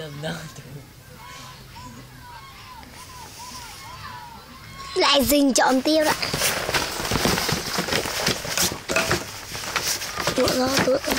đâm đâu lại dình chọn tiêu ạ. tụi nó tụi nó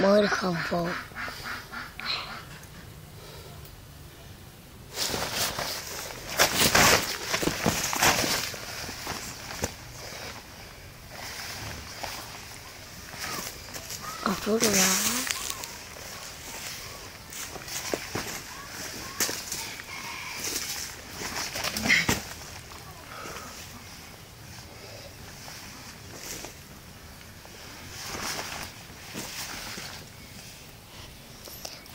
motorhome Oh, I'll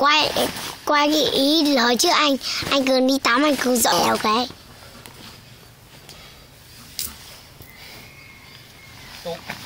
quay quay cái ý nói chứ anh anh cứ đi tắm, anh cứ dọn cái okay.